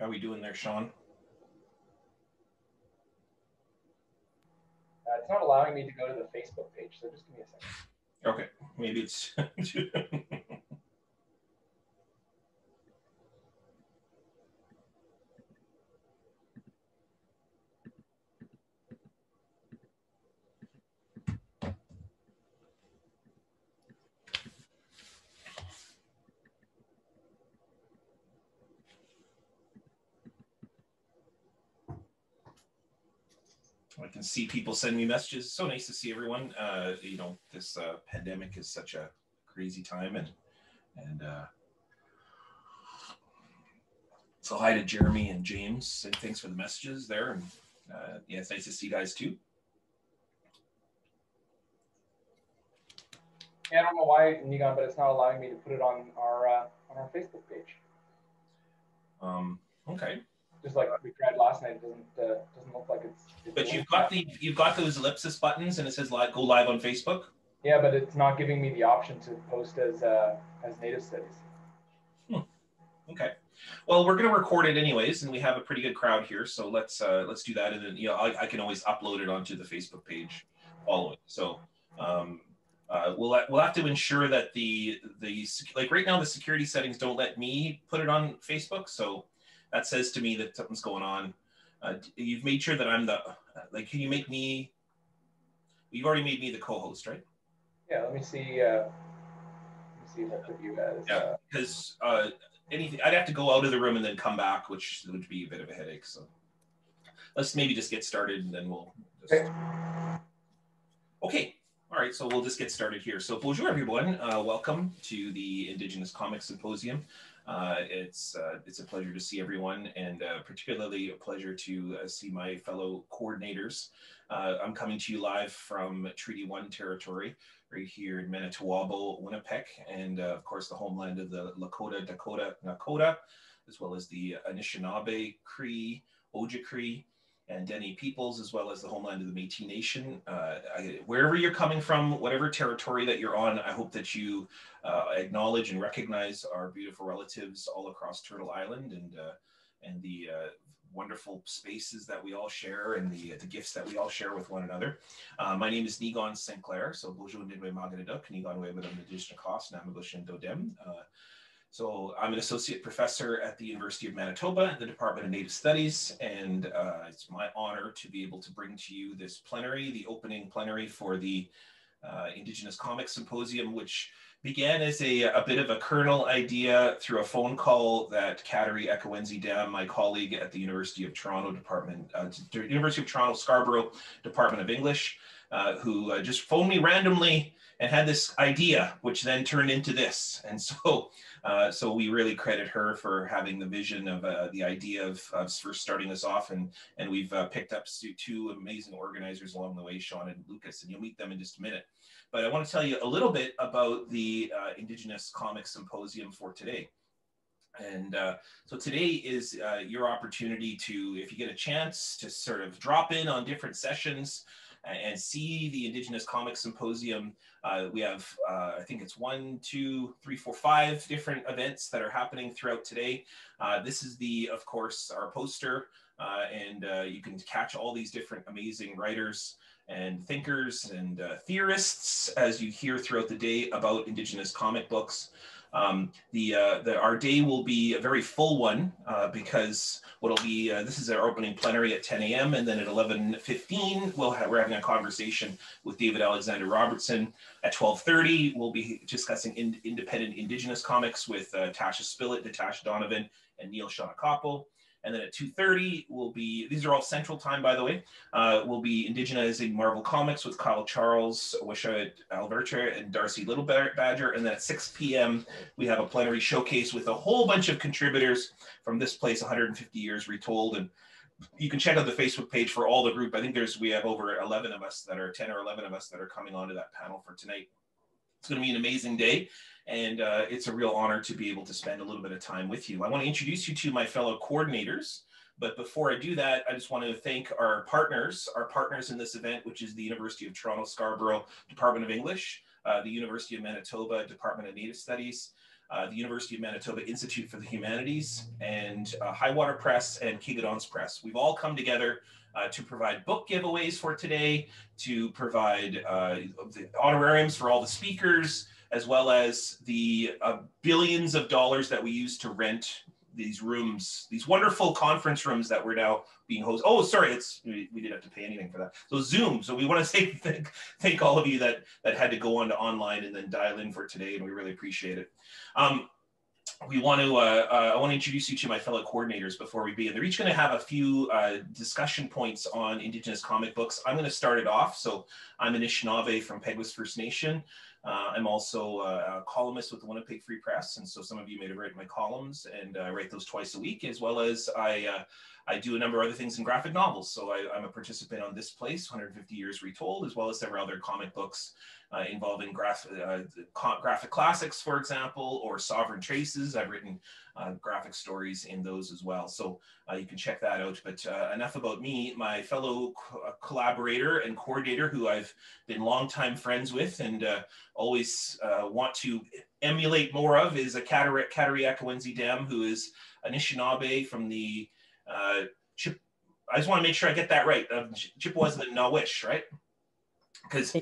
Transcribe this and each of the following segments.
How are we doing there, Sean? Uh, it's not allowing me to go to the Facebook page, so just give me a second. Okay, maybe it's. I can see people send me messages. So nice to see everyone. Uh, you know, this uh, pandemic is such a crazy time, and and uh, so hi to Jeremy and James, and thanks for the messages there. And uh, yeah, it's nice to see you guys too. Yeah, I don't know why, Niigaan, but it's not allowing me to put it on our uh, on our Facebook page. Um, okay. Just like we tried last night, it doesn't uh, doesn't look like it's. it's But you've got the you've got those ellipsis buttons, and it says live, go live on Facebook. Yeah, but it's not giving me the option to post as uh, as native studies. Okay. Well, we're going to record it anyways, and we have a pretty good crowd here, so let's uh, let's do that, and then you know I, I can always upload it onto the Facebook page following. So um, uh, we'll we'll have to ensure that the the like right now the security settings don't let me put it on Facebook, so that says to me that something's going on. Uh, you've made sure that I'm the like. Can you make me? You've already made me the co-host, right? Yeah, let me see. Uh, let me see if I put you as. Yeah, Uh, because uh, anything I'd have to go out of the room and then come back, which would be a bit of a headache. So let's maybe just get started and then we'll. Just... Okay. Okay. All right. So we'll just get started here. So bonjour everyone. Uh, welcome to the Indigenous Comics Symposium. Uh, it's uh, it's a pleasure to see everyone, and uh, particularly a pleasure to uh, see my fellow coordinators. Uh, I'm coming to you live from Treaty One territory, right here in Manitowabo, Winnipeg, and uh, of course the homeland of the Lakota, Dakota, Nakota, as well as the Anishinaabe, Cree, Ojibwe, and Dene peoples, as well as the homeland of the Métis Nation. Uh, I, wherever you're coming from, whatever territory that you're on, I hope that you uh, acknowledge and recognize our beautiful relatives all across Turtle Island and uh, and the uh, wonderful spaces that we all share and the, the gifts that we all share with one another. Uh, my name is Niigaan Sinclair, so Bonjour Nidwe Maganaduk, Nigon Webadam Nadishna Kos, Namabush and Dodem. So I'm an associate professor at the University of Manitoba, the Department of Native Studies, and uh, it's my honor to be able to bring to you this plenary, the opening plenary for the uh, Indigenous Comics Symposium, which began as a, a bit of a kernel idea through a phone call that Kateri Akiwenzie-Damm, my colleague at the University of Toronto Department, uh, University of Toronto Scarborough Department of English, uh, who uh, just phoned me randomly and had this idea, which then turned into this. And so, uh, so we really credit her for having the vision of uh, the idea of, of first starting this off. And and we've uh, picked up two- amazing organizers along the way, Sean and Lucas, and you'll meet them in just a minute. But I want to tell you a little bit about the uh, Indigenous Comics Symposium for today. And uh, so today is uh, your opportunity to, if you get a chance, to sort of drop in on different sessions and see the Indigenous Comics Symposium. Uh, we have, uh, I think it's one, two, three, four, five different events that are happening throughout today. Uh, this is the, of course, our poster, uh, and uh, you can catch all these different amazing writers and thinkers and theorists as you hear throughout the day about Indigenous comic books. Um, the, uh, the our day will be a very full one uh, because what'll be uh, this is our opening plenary at 10 a.m. and then at 11:15 we'll have, we're having a conversation with David Alexander Robertson. At 12:30 we'll be discussing in, independent Indigenous comics with uh, Tasha Spillett, Natasha Donovan, and Neal Shannacappo. And then at 2.30 will be, these are all central time, by the way, uh, we'll be indigenizing Marvel Comics with Kyle Charles, Wisha Alberta, and Darcie Little Badger. And then at 6 p.m., we have a plenary showcase with a whole bunch of contributors from this place, 150 years retold. And you can check out the Facebook page for all the group. I think there's, we have over 11 of us that are, 10 or 11 of us that are coming onto that panel for tonight. It's going to be an amazing day and uh, it's a real honor to be able to spend a little bit of time with you. I want to introduce you to my fellow coordinators, but before I do that, I just want to thank our partners, our partners in this event, which is the University of Toronto Scarborough Department of English, uh, the University of Manitoba Department of Native Studies, uh, the University of Manitoba Institute for the Humanities, and uh, Highwater Press and Kegedonce Press. We've all come together uh, to provide book giveaways for today, to provide uh, the honorariums for all the speakers, as well as the uh, billions of dollars that we use to rent these rooms, these wonderful conference rooms that we're now being hosted. Oh, sorry, it's we, we, didn't have to pay anything for that. So Zoom. So we want to say thank, thank all of you that that had to go on to online and then dial in for today, and we really appreciate it. Um, we want to uh, uh, I want to introduce you to my fellow coordinators before we begin. They're each going to have a few uh, discussion points on Indigenous comic books. I'm going to start it off. So I'm Anishinaabe from Peguis First Nation. Uh, I'm also a, columnist with the Winnipeg Free Press, and so some of you may have read my columns, and I write those twice a week, as well as I uh, I do a number of other things in graphic novels. So I, am a participant on This Place, 150 Years Retold, as well as several other comic books uh, involving graph, uh, graphic classics, for example, or Sovereign Traces. I've written uh, graphic stories in those as well. So uh, you can check that out. But uh, enough about me. My fellow co uh, collaborator and coordinator, who I've been longtime friends with and always uh, want to emulate more of, is a Kateri Akiwenzie-Damm, who is Anishinaabe from the uh, Chip. I just want to make sure I get that right. Chippewas the Nawash, right? Because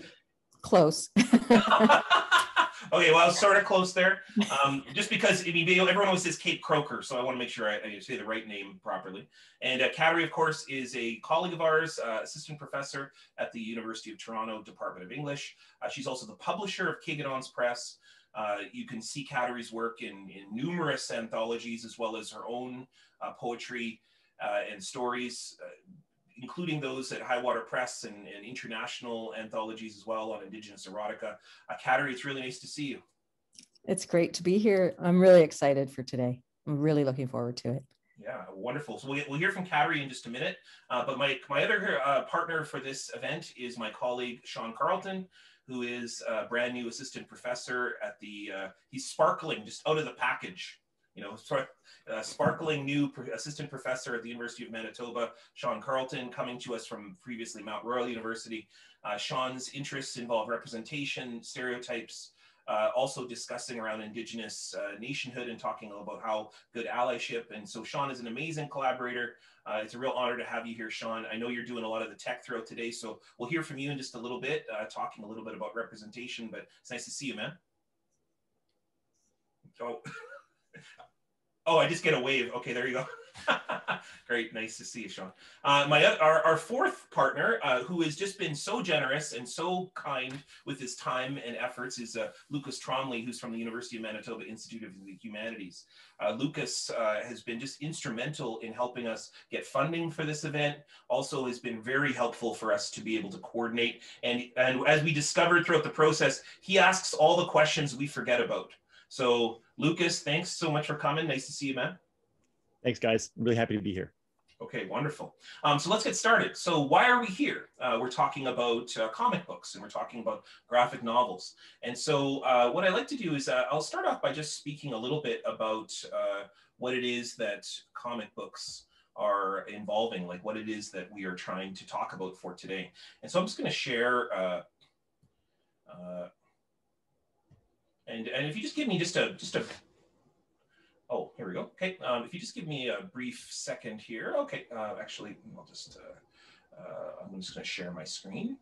close. okay, well, I was sort of close there. Um, just because I mean, everyone always says Cape Croker, so I want to make sure I, I say the right name properly. And uh, of course, is a colleague of ours, uh, assistant professor at the University of Toronto Department of English. Uh, she's also the publisher of Kegedonce Press. Uh, you can see Kateri's work in, in numerous anthologies, as well as her own uh, poetry uh, and stories including those at Highwater Press and, and, international anthologies as well on Indigenous erotica. Uh, Kateri, it's really nice to see you. It's great to be here. I'm really excited for today. I'm really looking forward to it. Yeah, wonderful. So we'll, we'll hear from Kateri in just a minute. Uh, but my, my other uh, partner for this event is my colleague, Sean Carleton, who is a brand new assistant professor at the, uh, he's sparkling just out of the package you know, of uh, sparkling new assistant professor at the University of Manitoba, Sean Carleton, coming to us from previously Mount Royal University. Uh, Sean's interests involve representation, stereotypes, uh, also discussing around Indigenous uh, nationhood and talking about how good allyship. And so Sean is an amazing collaborator. Uh, it's a real honor to have you here, Sean. I know you're doing a lot of the tech throughout today, so we'll hear from you in just a little bit, talking a little bit about representation, but it's nice to see you, man. Oh. Oh, I just get a wave. Okay, there you go. Great, nice to see you, Sean. Uh, my our, our fourth partner, uh, who has just been so generous and so kind with his time and efforts, is uh, Lucas Tromly, who's from the University of Manitoba Institute of the Humanities. Uh, Lucas uh, has been just instrumental in helping us get funding for this event. Also, has been very helpful for us to be able to coordinate. And and as we discovered throughout the process, he asks all the questions we forget about. So Lucas, thanks so much for coming. Nice to see you, man. Thanks, guys. I'm really happy to be here. Okay, wonderful. Um, so let's get started. So why are we here? Uh, we're talking about uh, comic books and we're talking about graphic novels. And so uh, what I like to do is uh, I'll start off by just speaking a little bit about uh, what it is that comic books are involving, like what it is that we are trying to talk about for today. And so I'm just going to share uh, and, and if you just give me just a, just a, oh, here we go. Okay, um, if you just give me a brief second here. Okay, uh, actually, I'll just, uh, uh, I'm just gonna share my screen.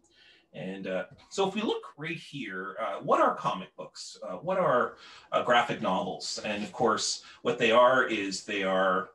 And uh, so if we look right here, uh, what are comic books? Uh, what are uh, graphic novels? And of course, what they are is they are,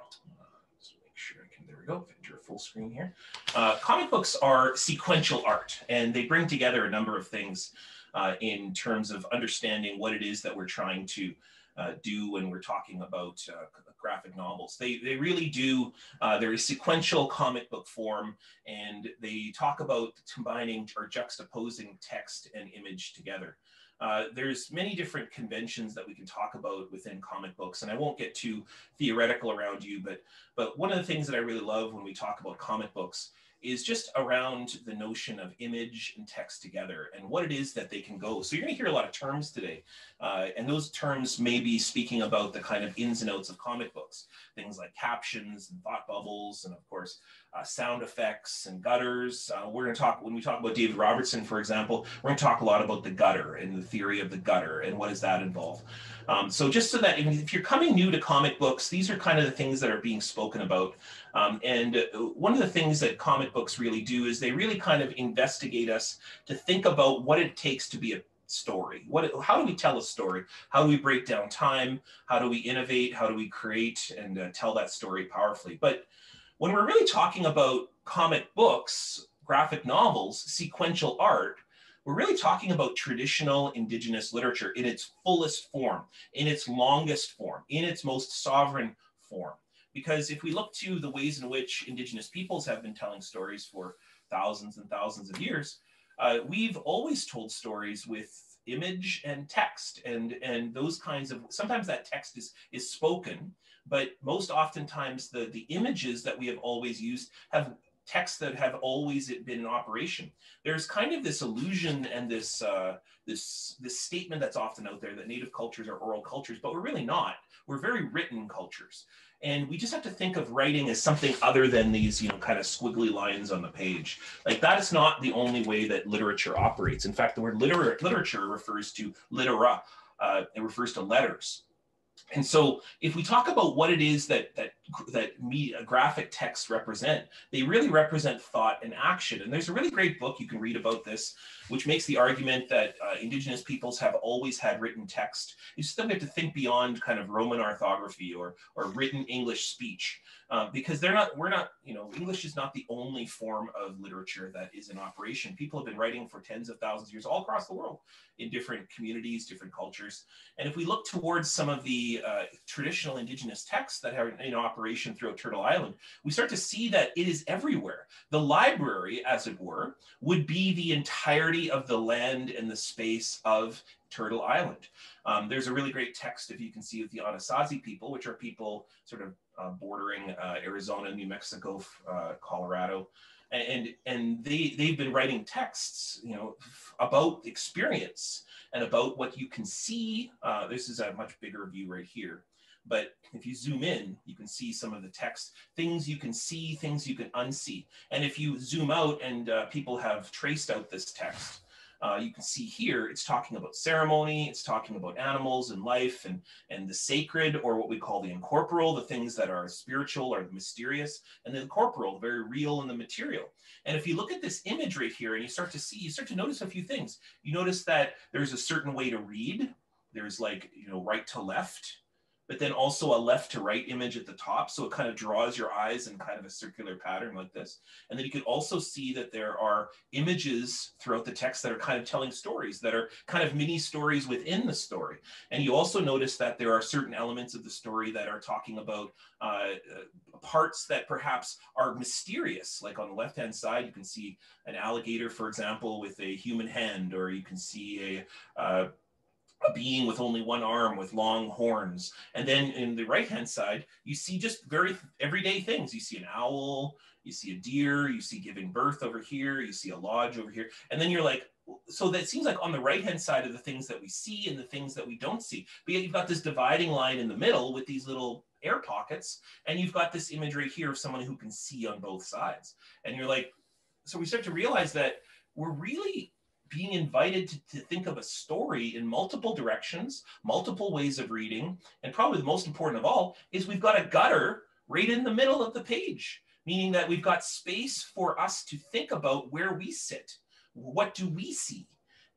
make sure I can, there we go, enter full screen here. Uh, comic books are sequential art and they bring together a number of things uh, in terms of understanding what it is that we're trying to uh, do when we're talking about uh, graphic novels. They, they really do, uh, they're a sequential comic book form, and they talk about combining or juxtaposing text and image together. Uh, there's many different conventions that we can talk about within comic books, and I won't get too theoretical around you, but, but one of the things that I really love when we talk about comic books is just around the notion of image and text together and what it is that they can go. So you're going to hear a lot of terms today, uh, and those terms may be speaking about the kind of ins and outs of comic books, things like captions and thought bubbles, and of course, uh, sound effects and gutters. Uh, we're going to talk, when we talk about David Robertson, for example, we're going to talk a lot about the gutter and the theory of the gutter and what does that involve. Um, so just so that if you're coming new to comic books, these are kind of the things that are being spoken about. Um, and uh, one of the things that comic books really do is they really kind of investigate us to think about what it takes to be a story what how do we tell a story how do we break down time how do we innovate how do we create and uh, tell that story powerfully but when we're really talking about comic books graphic novels sequential art we're really talking about traditional indigenous literature in its fullest form, in its longest form, in its most sovereign form. Because if we look to the ways in which indigenous peoples have been telling stories for thousands and thousands of years, uh, we've always told stories with image and text and and those kinds of sometimes that text is is spoken but most oftentimes the the images that we have always used have texts that have always been in operation. There's kind of this illusion and this uh, this this statement that's often out there that native cultures are oral cultures, but we're really not. We're very written cultures, and we just have to think of writing as something other than these you know kind of squiggly lines on the page. Like that is not the only way that literature operates. In fact, the word liter- literature refers to litera. Uh, it refers to letters. And so if we talk about what it is that that that media graphic text represent, they really represent thought and action. And there's a really great book you can read about this, which makes the argument that uh, indigenous peoples have always had written text. You still have to think beyond kind of Roman orthography or or written English speech. Um, because they're not, we're not, you know, English is not the only form of literature that is in operation. People have been writing for tens of thousands of years all across the world in different communities, different cultures. And if we look towards some of the uh, traditional indigenous texts that are in operation throughout Turtle Island, we start to see that it is everywhere. The library, as it were, would be the entirety of the land and the space of Turtle Island. Um, there's a really great text, if you can see, of the Anasazi people, which are people sort of uh, bordering uh, Arizona, New Mexico, uh, Colorado, and and they they've been writing texts, you know, about experience and about what you can see. Uh, this is a much bigger view right here. But if you zoom in, you can see some of the text, things you can see, things you can unsee. And if you zoom out and uh, people have traced out this text, uh, you can see here, it's talking about ceremony, it's talking about animals and life and, and the sacred, or what we call the incorporeal, the things that are spiritual or mysterious, and the corporeal, very real and the material. And if you look at this image right here and you start to see, you start to notice a few things. You notice that there's a certain way to read. There's like, you know, right to left but then also a left to right image at the top. So it kind of draws your eyes in kind of a circular pattern like this. And then you can also see that there are images throughout the text that are kind of telling stories that are kind of mini stories within the story. And you also notice that there are certain elements of the story that are talking about uh, parts that perhaps are mysterious. Like on the left-hand side, you can see an alligator, for example, with a human hand, or you can see a uh, a being with only one arm with long horns. And then in the right hand side, you see just very everyday things. You see an owl, you see a deer, you see giving birth over here, you see a lodge over here. And then you're like, so that seems like on the right hand side of the things that we see and the things that we don't see. But yet you've got this dividing line in the middle with these little air pockets. And you've got this image right here of someone who can see on both sides. And you're like, so we start to realize that we're really being invited to, to, think of a story in multiple directions, multiple ways of reading, and probably the most important of all is we've got a gutter right in the middle of the page, meaning that we've got space for us to think about where we sit. What do we see?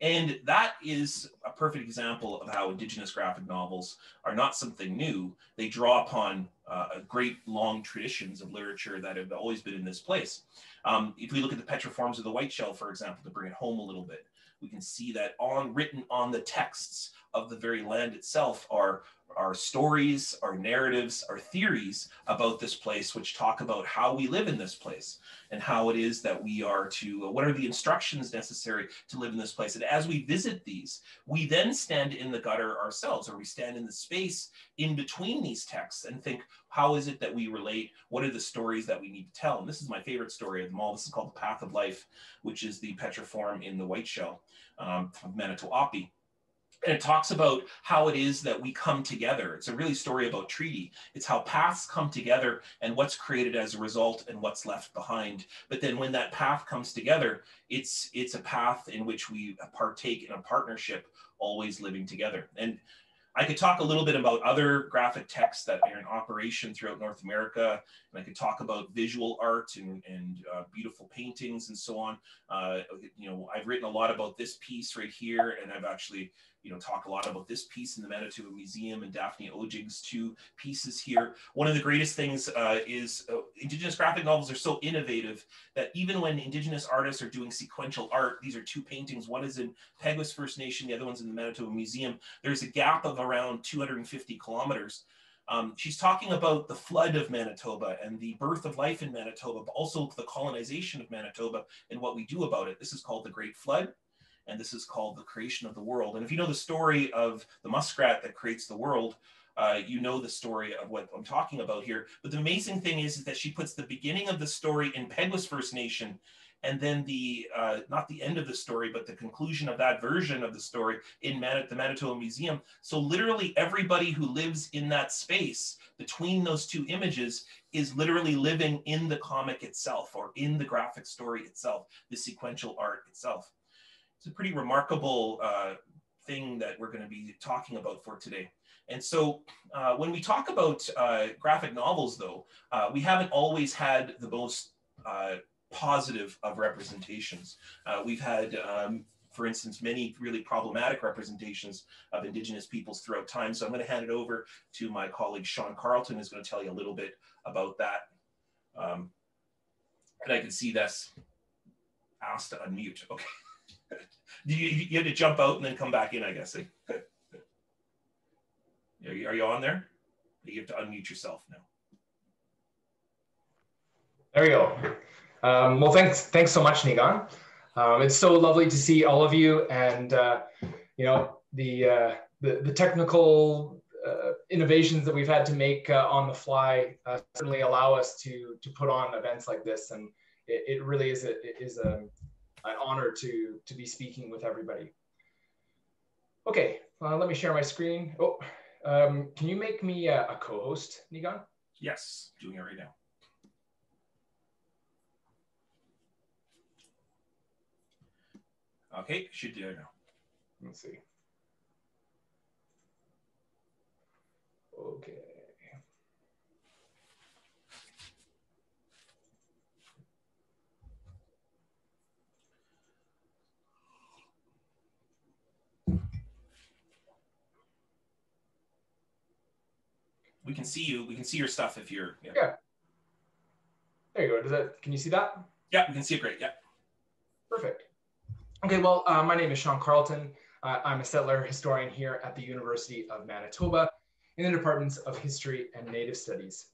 And that is a perfect example of how Indigenous graphic novels are not something new. They draw upon uh, great long traditions of literature that have always been in this place. Um, if we look at the petroforms of the white shell, for example, to bring it home a little bit, we can see that on written on the texts of the very land itself are our stories, our narratives, our theories about this place, which talk about how we live in this place and how it is that we are to, uh, what are the instructions necessary to live in this place. And as we visit these, we then stand in the gutter ourselves, or we stand in the space in between these texts and think, how is it that we relate? What are the stories that we need to tell? And this is my favorite story of them all. This is called The Path of Life, which is the petroform in the white shell um, of Manitouapi and it talks about how it is that we come together. It's a really story about treaty. It's how paths come together and what's created as a result and what's left behind. But then when that path comes together, it's it's a path in which we partake in a partnership, always living together. And I could talk a little bit about other graphic texts that are in operation throughout North America, and I could talk about visual art and, and uh, beautiful paintings and so on. Uh, you know, I've written a lot about this piece right here, and I've actually you know, talk a lot about this piece in the Manitoba Museum and Daphne Odjig's two pieces here. One of the greatest things uh, is uh, Indigenous graphic novels are so innovative that even when Indigenous artists are doing sequential art, these are two paintings. One is in Peguis First Nation, the other one's in the Manitoba Museum. There's a gap of around 250 kilometers. Um, she's talking about the flood of Manitoba and the birth of life in Manitoba, but also the colonization of Manitoba and what we do about it. This is called the Great Flood and this is called the creation of the world. And if you know the story of the muskrat that creates the world, uh, you know the story of what I'm talking about here. But the amazing thing is, is that she puts the beginning of the story in Peguis First Nation, and then the uh, not the end of the story, but the conclusion of that version of the story in Man- the Manitoba Museum. So literally everybody who lives in that space between those two images is literally living in the comic itself or in the graphic story itself, the sequential art itself it's a pretty remarkable uh, thing that we're going to be talking about for today. And so uh, when we talk about uh, graphic novels, though, uh, we haven't always had the most uh, positive of representations. Uh, we've had, um, for instance, many really problematic representations of Indigenous peoples throughout time. So I'm going to hand it over to my colleague Sean Carleton, who's going to tell you a little bit about that. Um, and I can see that's asked to unmute. Okay. you, you had to jump out and then come back in, I guess. are, you, are you on there? You have to unmute yourself now. There we go. Um, well, thanks, thanks so much, Niigaan. Um, it's so lovely to see all of you, and uh, you know the, uh, the the technical uh, innovations that we've had to make uh, on the fly uh, certainly allow us to to put on events like this, and it, it really is a is a an honor to, to be speaking with everybody. Okay, uh, let me share my screen. Oh, um, can you make me a, a co-host, Niigaan? Yes, doing it right now. Okay, should do it now. Let's see. Okay. we can see you. We can see your stuff if you're. Yeah. yeah. There you go. Does that? Can you see that? Yeah, we can see it great. Yeah. Perfect. Okay. Well, uh, my name is Sean Carleton. Uh, I'm a settler historian here at the University of Manitoba in the departments of history and native studies.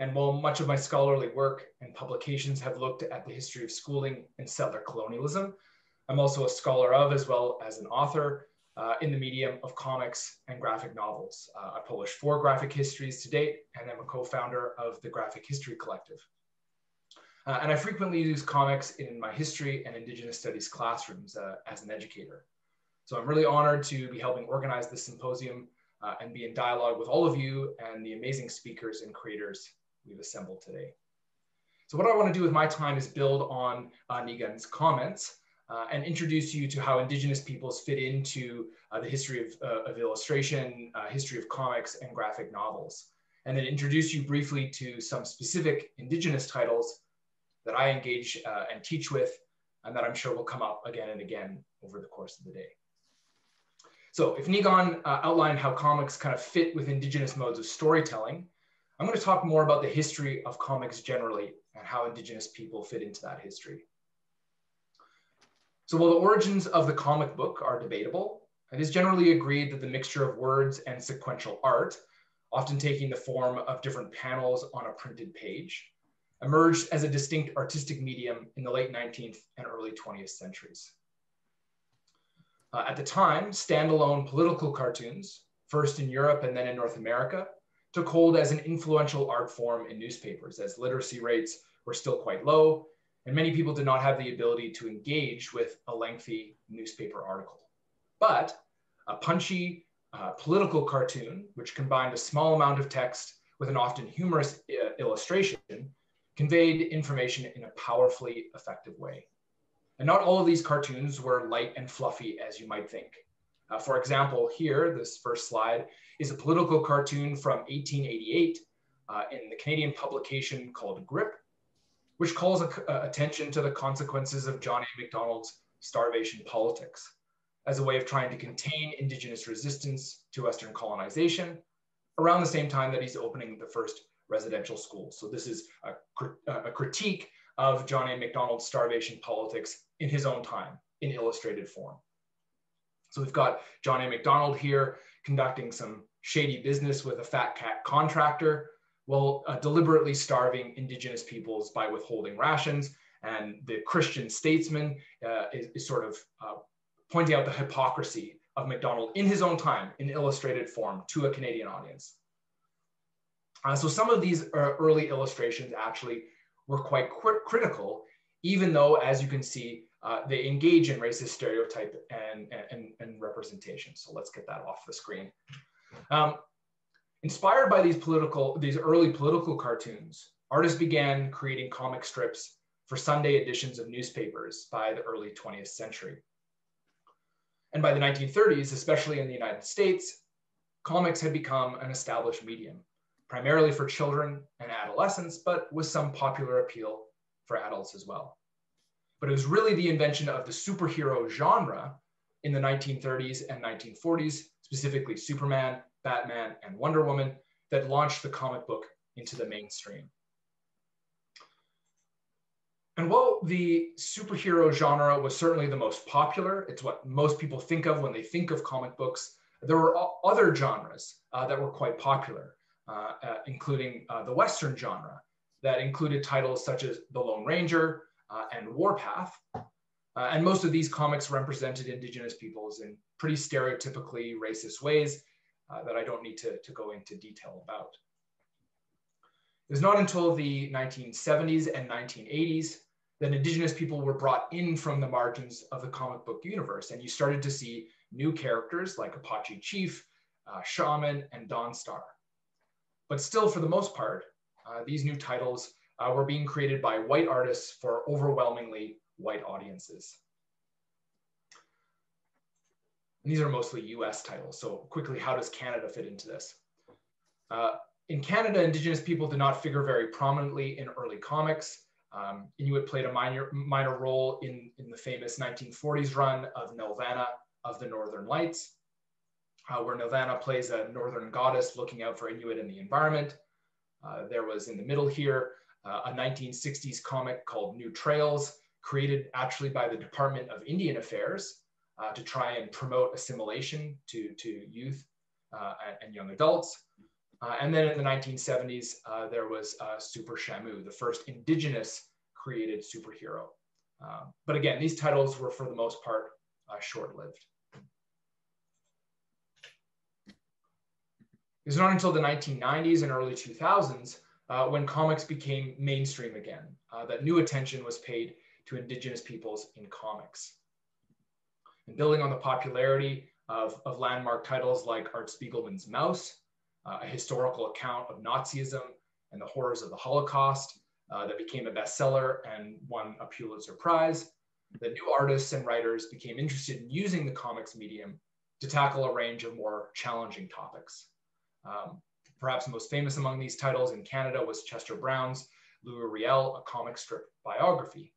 And while much of my scholarly work and publications have looked at the history of schooling and settler colonialism, I'm also a scholar of, as well as an author, uh, in the medium of comics and graphic novels. Uh, I published four graphic histories to date, and I'm a co-founder of the Graphic History Collective. Uh, and I frequently use comics in my history and Indigenous studies classrooms uh, as an educator. So I'm really honored to be helping organize this symposium uh, and be in dialogue with all of you and the amazing speakers and creators we've assembled today. So what I want to do with my time is build on uh, Niigaan's comments uh, and introduce you to how Indigenous peoples fit into uh, the history of, of illustration, history of comics, and graphic novels. And then introduce you briefly to some specific Indigenous titles that I engage uh, and teach with, and that I'm sure will come up again and again over the course of the day. So if Niigaan uh, outlined how comics kind of fit with Indigenous modes of storytelling, I'm going to talk more about the history of comics generally and how Indigenous people fit into that history. So while the origins of the comic book are debatable, It is generally agreed that the mixture of words and sequential art, often taking the form of different panels on a printed page, emerged as a distinct artistic medium in the late 19th and early 20th centuries. Uh, at the time, standalone political cartoons, first in Europe and then in North America, took hold as an influential art form in newspapers as literacy rates were still quite low and many people did not have the ability to engage with a lengthy newspaper article. But a punchy uh, political cartoon, which combined a small amount of text with an often humorous uh, illustration, conveyed information in a powerfully effective way. And not all of these cartoons were light and fluffy as you might think. Uh, for example, here, this first slide is a political cartoon from 1888 uh, in the Canadian publication called Grip, which calls a, uh, attention to the consequences of John A. Macdonald's starvation politics as a way of trying to contain Indigenous resistance to Western colonization around the same time that he's opening the first residential schools. So this is a, a critique of John A. Macdonald's starvation politics in his own time in illustrated form. So we've got John A. Macdonald here conducting some shady business with a fat cat contractor while uh, deliberately starving indigenous peoples by withholding rations. And the Christian statesman uh, is, is, sort of uh, pointing out the hypocrisy of Macdonald in his own time in illustrated form to a Canadian audience. Uh, so some of these uh, early illustrations actually were quite critical, even though, as you can see, uh, they engage in racist stereotype and, and, and, representation. So let's get that off the screen. Um, inspired by these political, these early political cartoons, artists began creating comic strips for Sunday editions of newspapers by the early 20th century. And by the 1930s, especially in the United States, comics had become an established medium, primarily for children and adolescents, but with some popular appeal for adults as well. But it was really the invention of the superhero genre in the 1930s and 1940s, specifically Superman, Batman, and Wonder Woman, that launched the comic book into the mainstream. And while the superhero genre was certainly the most popular, it's what most people think of when they think of comic books, there were other genres uh, that were quite popular, including uh, the Western genre, that included titles such as The Lone Ranger uh, and Warpath. Uh, and most of these comics represented Indigenous peoples in pretty stereotypically racist ways that I don't need to, to go into detail about. It was not until the 1970s and 1980s that indigenous people were brought in from the margins of the comic book universe. And you started to see new characters like Apache Chief, uh, Shaman, and Dawnstar. But still, for the most part, uh, these new titles uh, were being created by white artists for overwhelmingly white audiences. And these are mostly US titles. So quickly, how does Canada fit into this? Uh, in Canada, Indigenous people did not figure very prominently in early comics. Um, Inuit played a minor, minor role in, in the famous 1940s run of Nelvana of the Northern Lights, uh, where Nelvana plays a northern goddess looking out for Inuit in the environment. Uh, there was in the middle here uh, a 1960s comic called New Trails, created actually by the Department of Indian Affairs uh, to try and promote assimilation to, to youth uh, and, young adults. Uh, and then in the 1970s, uh, there was Super Shamou, the first indigenous created superhero. But again, these titles were for the most part uh, short-lived. It was not until the 1990s and early 2000s uh, when comics became mainstream again, uh, that new attention was paid to indigenous peoples in comics. And building on the popularity of, of landmark titles like Art Spiegelman's Maus, uh, a historical account of Nazism and the horrors of the Holocaust uh, that became a bestseller and won a Pulitzer Prize. The new artists and writers became interested in using the comics medium to tackle a range of more challenging topics. Um, perhaps most famous among these titles in Canada was Chester Brown's Louis Riel, a comic strip biography.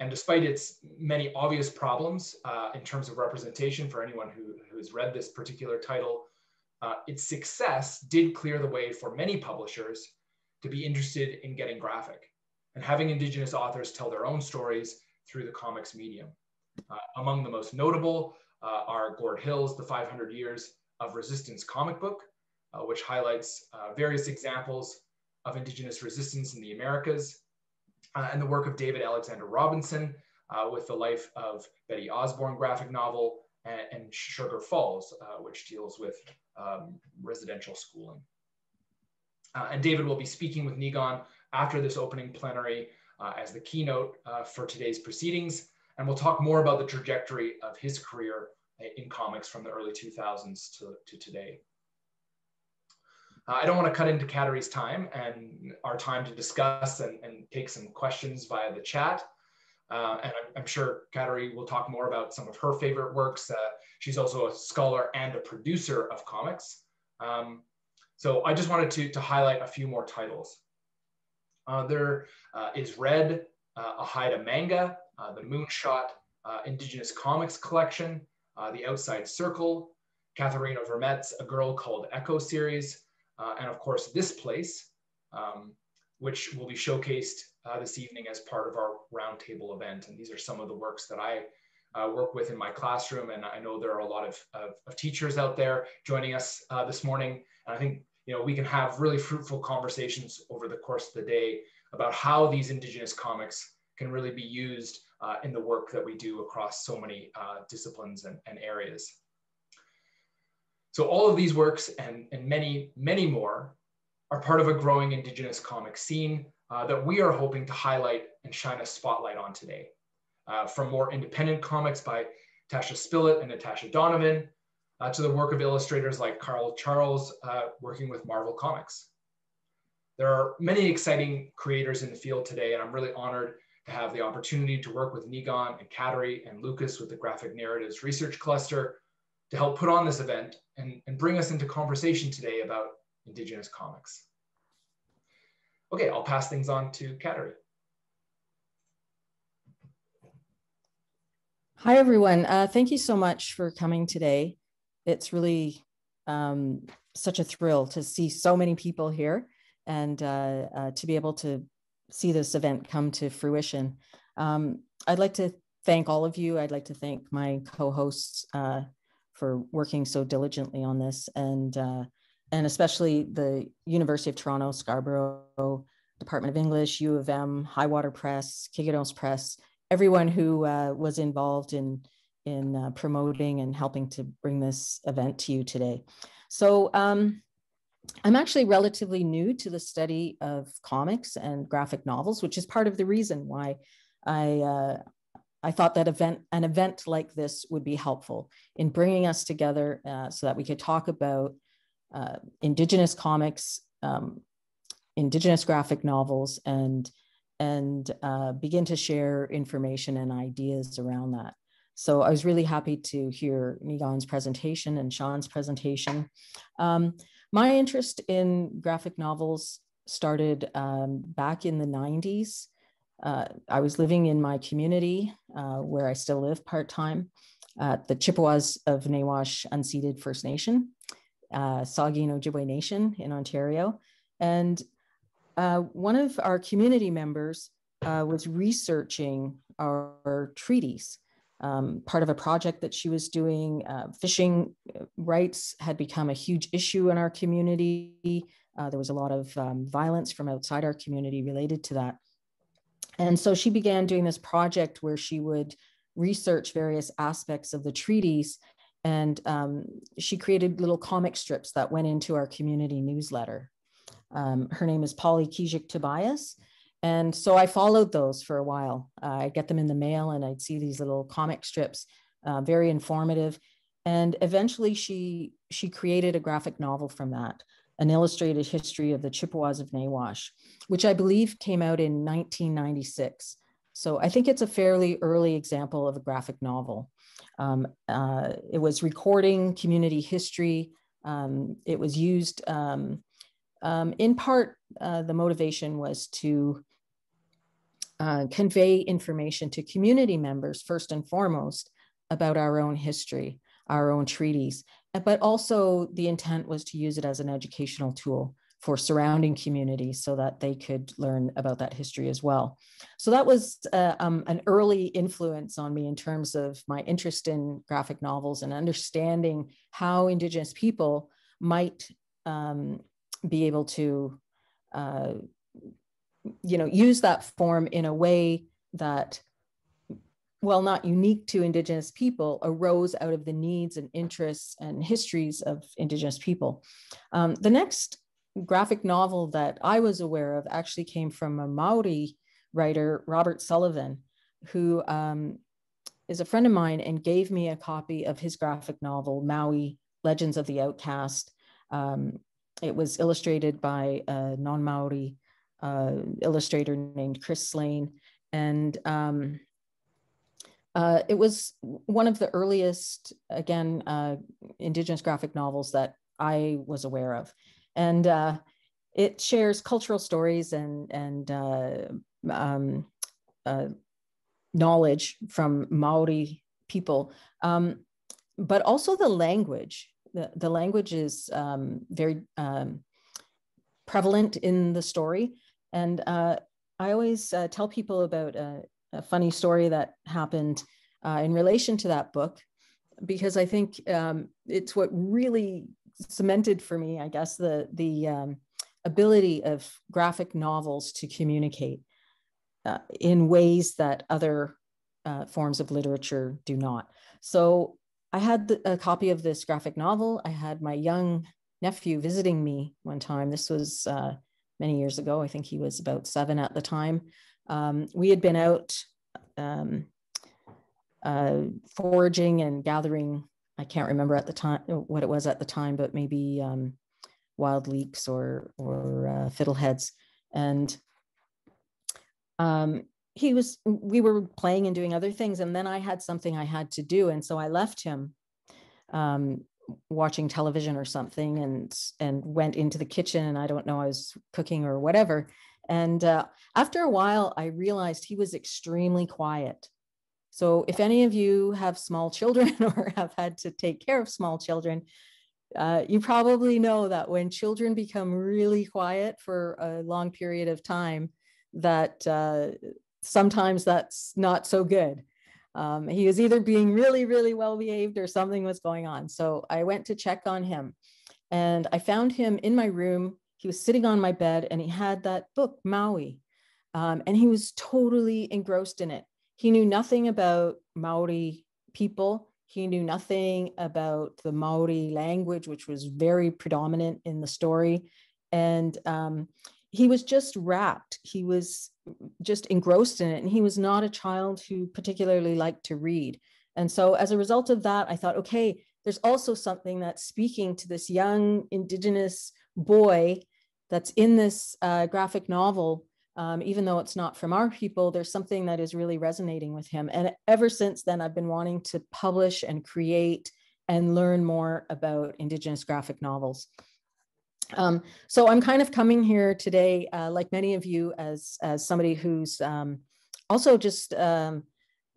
And despite its many obvious problems uh, in terms of representation for anyone who, who has read this particular title, uh, its success did clear the way for many publishers to be interested in getting graphic and having Indigenous authors tell their own stories through the comics medium. Uh, among the most notable uh, are Gord Hill's The 500 Years of Resistance comic book, uh, which highlights uh, various examples of Indigenous resistance in the Americas, uh, and the work of David Alexander Robertson uh, with the life of Betty Osborne graphic novel, and, and Sugar Falls, uh, which deals with um, residential schooling. and David will be speaking with Niigaan after this opening plenary as the keynote for today's proceedings, and we'll talk more about the trajectory of his career in comics from the early 2000s to, to today. Uh, I don't want to cut into Kateri's time and our time to discuss and, and take some questions via the chat. Uh, and I'm, I'm, sure Kateri will talk more about some of her favorite works. Uh, she's also a scholar and a producer of comics. Um, so I just wanted to, to highlight a few more titles. Uh, there uh, is Red, uh, a Haida manga, uh, the Moonshot Indigenous Comics Collection, The Outside Circle, Katherena Vermette's A Girl Called Echo series, uh, and of course this place, um, which will be showcased uh, this evening as part of our roundtable event. And these are some of the works that I uh, work with in my classroom. And I know there are a lot of, of, of teachers out there joining us uh, this morning. And I think you know we can have really fruitful conversations over the course of the day about how these Indigenous comics can really be used uh, in the work that we do across so many uh, disciplines and, and areas. So all of these works and, and many, many more are part of a growing Indigenous comic scene uh, that we are hoping to highlight and shine a spotlight on today. Uh, from more independent comics by Tasha Spillett and Natasha Donovan, uh, to the work of illustrators like Carl Charles uh, working with Marvel Comics. There are many exciting creators in the field today, and I'm really honored have the opportunity to work with Niigaan and Kateri and Lucas with the Graphic Narratives Research Cluster to help put on this event and, and bring us into conversation today about Indigenous comics. Okay, I'll pass things on to Kateri. Hi, everyone. Uh, thank you so much for coming today. It's really um, such a thrill to see so many people here and uh, uh, to be able to see this event come to fruition. Um, I'd like to thank all of you. I'd like to thank my co-hosts, uh, for working so diligently on this and uh, and especially the University of Toronto, Scarborough, Department of English, U of M, Highwater Press, Kegedonce Press, everyone who uh, was involved in in uh, promoting and helping to bring this event to you today. So um, I'm actually relatively new to the study of comics and graphic novels, which is part of the reason why I, uh, I thought that event, an event like this would be helpful in bringing us together uh, so that we could talk about uh, Indigenous comics, um, Indigenous graphic novels, and, and uh, begin to share information and ideas around that. So I was really happy to hear Niigaan's presentation and Sean's presentation. Um, my interest in graphic novels started um, back in the 90s uh, I was living in my community uh, where I still live part time at the Chippewas of Nawash Unceded First Nation, uh, Saugeen Ojibwe Nation in Ontario. And uh, one of our community members uh, was researching our, our treaties. Um, part of a project that she was doing. Uh, fishing rights had become a huge issue in our community. Uh, there was a lot of um, violence from outside our community related to that. And so she began doing this project where she would research various aspects of the treaties. And um, she created little comic strips that went into our community newsletter. Um, her name is Polly Keeshig-Tobias. And so I followed those for a while. Uh, I'd get them in the mail and I'd see these little comic strips, uh, very informative. And eventually she, she created a graphic novel from that an illustrated history of the Chippewas of Nawash, which I believe came out in 1996. So I think it's a fairly early example of a graphic novel. Um, uh, it was recording community history. Um, it was used um, um in part, uh, the motivation was to uh, convey information to community members, first and foremost, about our own history, our own treaties, but also the intent was to use it as an educational tool for surrounding communities so that they could learn about that history as well. So that was uh, um, an early influence on me in terms of my interest in graphic novels and understanding how Indigenous people might um, be able to, uh, you know, use that form in a way that while not unique to Indigenous people, arose out of the needs and interests and histories of Indigenous people. Um, the next graphic novel that I was aware of actually came from a Maori writer, Robert Sullivan, who um, is a friend of mine and gave me a copy of his graphic novel, Maui Legends of the Outcast. Um, it was illustrated by a non Maori uh, illustrator named Chris Slane. And um, uh, it was one of the earliest, again, uh, Indigenous graphic novels that I was aware of. And uh, it shares cultural stories and, and uh, um, uh, knowledge from Maori people, um, but also the language. The, the language is um, very um, prevalent in the story. And uh, I always tell people about a funny story that happened uh, in relation to that book, because I think um, it's what really cemented for me, I guess, the the um, ability of graphic novels to communicate uh, in ways that other uh, forms of literature do not. So I had the, a copy of this graphic novel. I had my young nephew visiting me one time. This was uh, many years ago. I think he was about seven at the time. Um, we had been out um, uh, foraging and gathering. I can't remember at the time what it was at the time, but maybe um, wild leeks or or uh, fiddleheads. And um, he was. We were playing and doing other things, and then I had something I had to do, and so I left him um, watching television or something, and and went into the kitchen. And I don't know, I was cooking or whatever and uh, after a while, I realized he was extremely quiet. So if any of you have small children or have had to take care of small children, uh, you probably know that when children become really quiet for a long period of time, that uh, sometimes that's not so good. Um, he was either being really, really well behaved or something was going on. So I went to check on him and I found him in my room he was sitting on my bed and he had that book, Maui, um, and he was totally engrossed in it. He knew nothing about Maori people. He knew nothing about the Maori language, which was very predominant in the story. And um, he was just wrapped. He was just engrossed in it. And he was not a child who particularly liked to read. And so, as a result of that, I thought, okay, there's also something that's speaking to this young Indigenous boy that's in this uh, graphic novel, um, even though it's not from our people, there's something that is really resonating with him. And ever since then, I've been wanting to publish and create and learn more about Indigenous graphic novels. Um, so I'm kind of coming here today, uh, like many of you, as, as somebody who's um, also just um,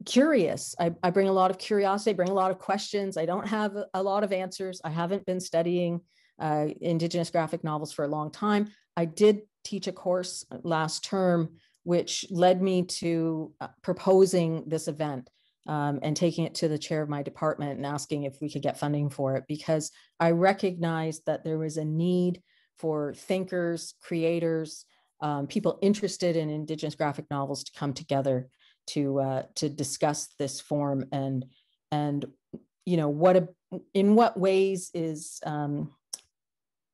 curious. I, I, bring a lot of curiosity, I bring a lot of questions. I don't have a lot of answers. I haven't been studying uh, Indigenous graphic novels for a long time. I did teach a course last term, which led me to uh, proposing this event um, and taking it to the chair of my department and asking if we could get funding for it because I recognized that there was a need for thinkers, creators, um, people interested in Indigenous graphic novels to come together to uh, to discuss this form and and you know what a, in what ways is um,